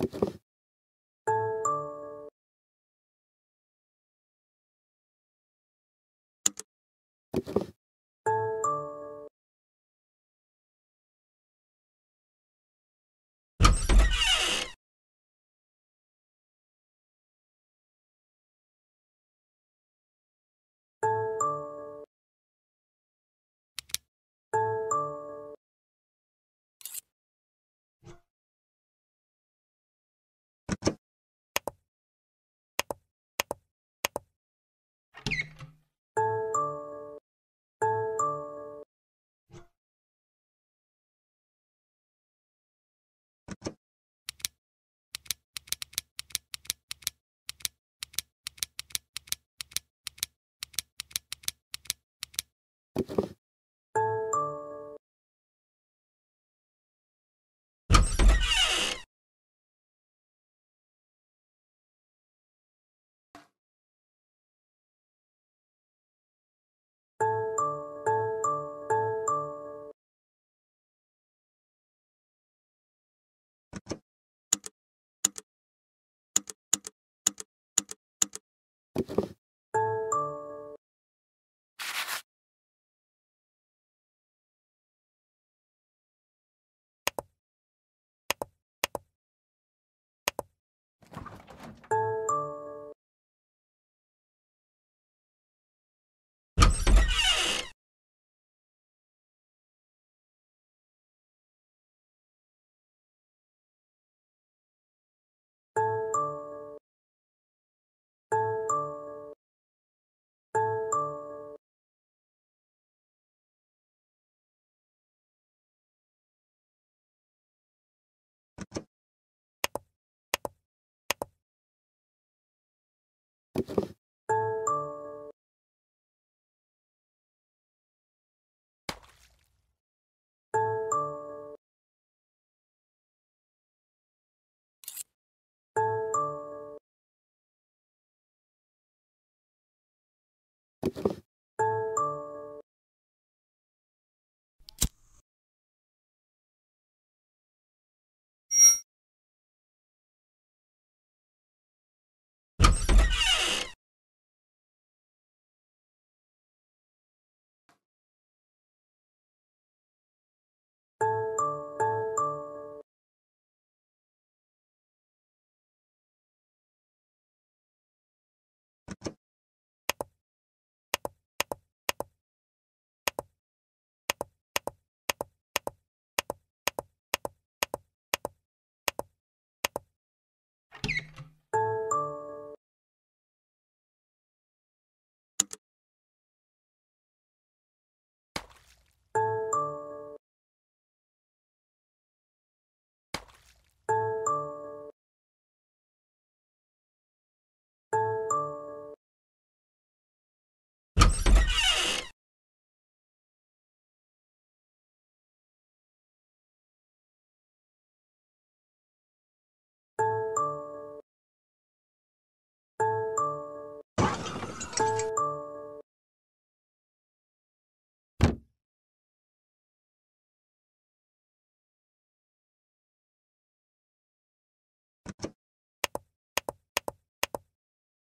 You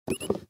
you